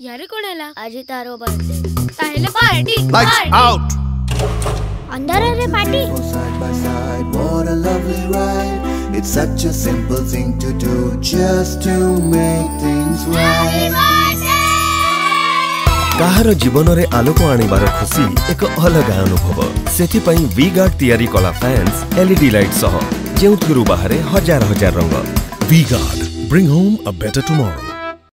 यारे कौन हैला ଆଜି ତାର ବାର୍ଥଡେ ताहेले पार्टी Lights out! ଅନ୍ଧାରରେ party Side by side, what a lovely ride. It's such a simple thing to do just to make things right. କାହାର ଜୀବନରେ ଆଲୋକ ଆଣିବାର ଖୁସି ଏକ ଅଲଗା ଅନୁଭବ ସେଥିପାଇଁ ଭି ଗାର୍ଡ ତିଆରି କଲା ଫ୍ୟାନ୍ସ ଏଲ୍ଇଡି ଲାଇଟ୍ ସହ ଯେଉଁଥିରୁ ବାହାରେ ହଜାର ହଜାର ରଙ୍ଗ ଭି guard bring home a better tomorrow